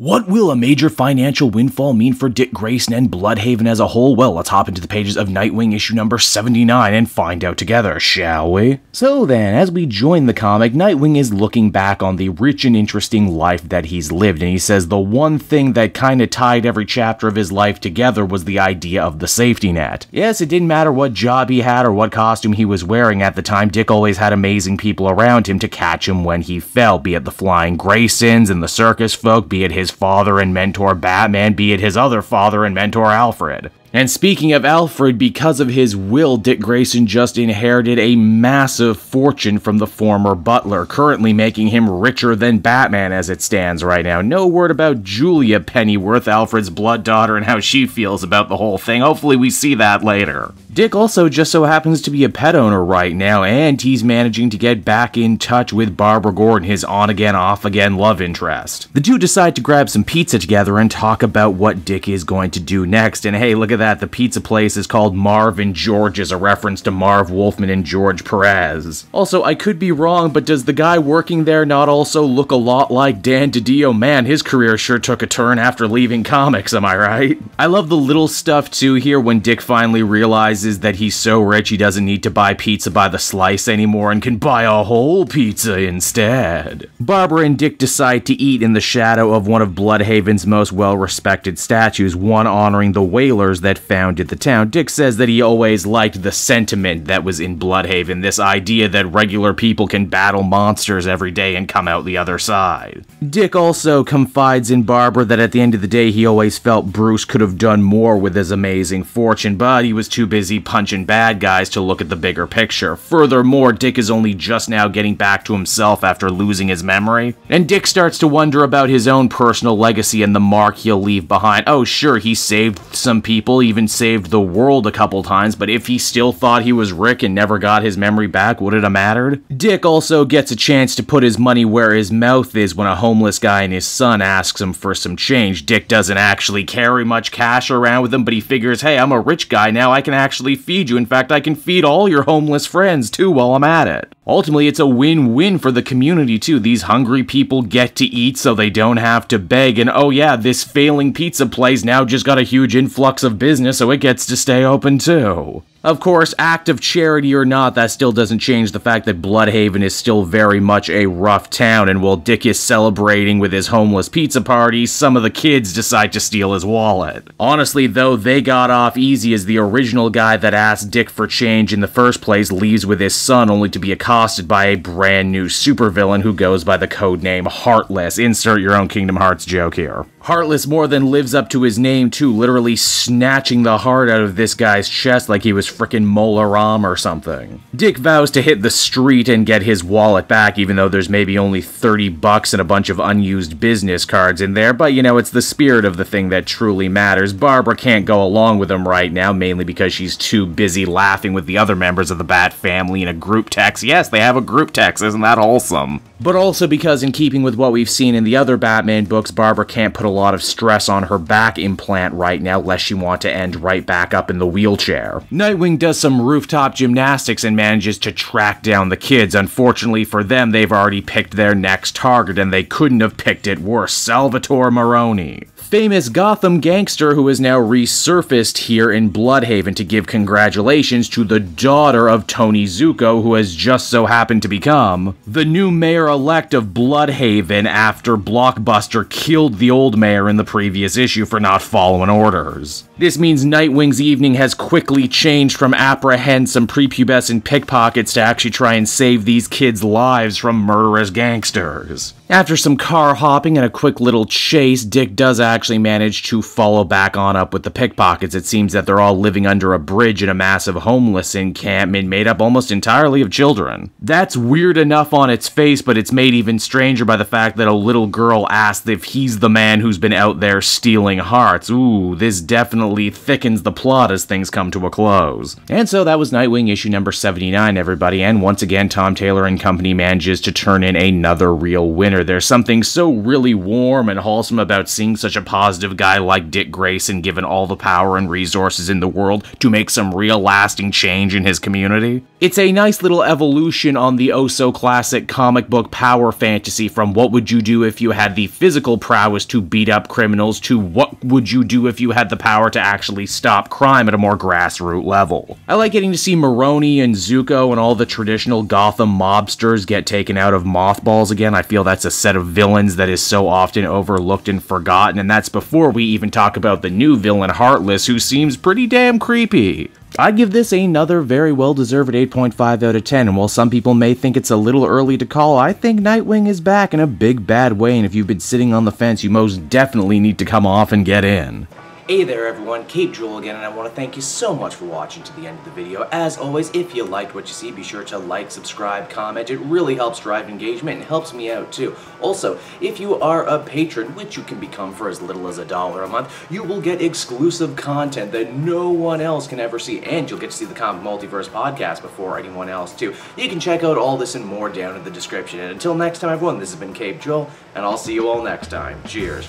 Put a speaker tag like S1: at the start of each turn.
S1: What will a major financial windfall mean for Dick Grayson and Blüdhaven as a whole? Well, let's hop into the pages of Nightwing issue number 79 and find out together, shall we? So then, as we join the comic, Nightwing is looking back on the rich and interesting life that he's lived, and he says the one thing that kinda tied every chapter of his life together was the idea of the safety net. Yes, it didn't matter what job he had or what costume he was wearing at the time, Dick always had amazing people around him to catch him when he fell, be it the flying Graysons and the circus folk, be it his his father and mentor Batman, be it his other father and mentor Alfred. And speaking of Alfred, because of his will, Dick Grayson just inherited a massive fortune from the former butler, currently making him richer than Batman as it stands right now. No word about Julia Pennyworth, Alfred's blood daughter, and how she feels about the whole thing. Hopefully, we see that later. Dick also just so happens to be a pet owner right now, and he's managing to get back in touch with Barbara Gordon, his on again, off again love interest. The two decide to grab some pizza together and talk about what Dick is going to do next. And hey, look at that, the pizza place is called Marv and George as a reference to Marv Wolfman and George Perez. Also, I could be wrong, but does the guy working there not also look a lot like Dan DiDio? Man, his career sure took a turn after leaving comics, am I right? I love the little stuff too here when Dick finally realizes that he's so rich he doesn't need to buy pizza by the slice anymore and can buy a whole pizza instead. Barbara and Dick decide to eat in the shadow of one of Blüdhaven's most well-respected statues, one honoring the whalers that founded the town. Dick says that he always liked the sentiment that was in Blüdhaven, this idea that regular people can battle monsters every day and come out the other side. Dick also confides in Barbara that at the end of the day he always felt Bruce could have done more with his amazing fortune, but he was too busy punching bad guys to look at the bigger picture. Furthermore, Dick is only just now getting back to himself after losing his memory, and Dick starts to wonder about his own personal legacy and the mark he'll leave behind. Oh sure, he saved some people, even saved the world a couple times, but if he still thought he was Rick and never got his memory back, would it have mattered? Dick also gets a chance to put his money where his mouth is when a homeless guy and his son asks him for some change. Dick doesn't actually carry much cash around with him, but he figures, hey, I'm a rich guy now, I can actually feed you. In fact, I can feed all your homeless friends too while I'm at it. Ultimately, it's a win-win for the community too. These hungry people get to eat so they don't have to beg, and oh yeah, this failing pizza place now just got a huge influx of business, so it gets to stay open too. Of course, act of charity or not, that still doesn't change the fact that Blüdhaven is still very much a rough town, and while Dick is celebrating with his homeless pizza party, some of the kids decide to steal his wallet. Honestly, though, they got off easy as the original guy that asked Dick for change in the first place leaves with his son only to be accosted by a brand new supervillain who goes by the codename Heartless. Insert your own Kingdom Hearts joke here. Heartless more than lives up to his name too, literally snatching the heart out of this guy's chest like he was frickin' Mola Ram or something. Dick vows to hit the street and get his wallet back even though there's maybe only 30 bucks and a bunch of unused business cards in there, but you know, it's the spirit of the thing that truly matters. Barbara can't go along with him right now, mainly because she's too busy laughing with the other members of the Bat family in a group text. Yes, they have a group text, isn't that wholesome? But also because in keeping with what we've seen in the other Batman books, Barbara can't put a lot of stress on her back implant right now, lest she want to end right back up in the wheelchair. Nightwing does some rooftop gymnastics and manages to track down the kids. Unfortunately for them, they've already picked their next target, and they couldn't have picked it worse Salvatore Maroni famous Gotham gangster who is now resurfaced here in Blüdhaven to give congratulations to the daughter of Tony Zucco, who has just so happened to become the new mayor-elect of Blüdhaven after Blockbuster killed the old mayor in the previous issue for not following orders. This means Nightwing's evening has quickly changed from apprehend some prepubescent pickpockets to actually try and save these kids' lives from murderous gangsters. After some car hopping and a quick little chase, Dick does actually manage to follow back on up with the pickpockets. It seems that they're all living under a bridge in a massive homeless encampment made up almost entirely of children. That's weird enough on its face, but it's made even stranger by the fact that a little girl asked if he's the man who's been out there stealing hearts. Ooh, this definitely thickens the plot as things come to a close. And so that was Nightwing issue number 79, everybody, and once again, Tom Taylor and company manages to turn in another real winner There's something so really warm and wholesome about seeing such a positive guy like Dick Grayson given all the power and resources in the world to make some real lasting change in his community. It's a nice little evolution on the oh so classic comic book power fantasy from what would you do if you had the physical prowess to beat up criminals to what would you do if you had the power to actually stop crime at a more grassroots level. I like getting to see Maroni and Zucco and all the traditional Gotham mobsters get taken out of mothballs again. I feel that's a set of villains that is so often overlooked and forgotten, and that's before we even talk about the new villain Heartless, who seems pretty damn creepy. I'd give this another very well deserved 8.5 out of 10, and while some people may think it's a little early to call, I think Nightwing is back in a big bad way, and if you've been sitting on the fence, you most definitely need to come off and get in. Hey there everyone, Caped Joel again, and I want to thank you so much for watching to the end of the video. As always, if you liked what you see, be sure to like, subscribe, comment. It really helps drive engagement and helps me out too. Also, if you are a patron, which you can become for as little as a dollar a month, you will get exclusive content that no one else can ever see, and you'll get to see the Comic Multiverse podcast before anyone else too. You can check out all this and more down in the description. And until next time everyone, this has been Caped Joel, and I'll see you all next time. Cheers.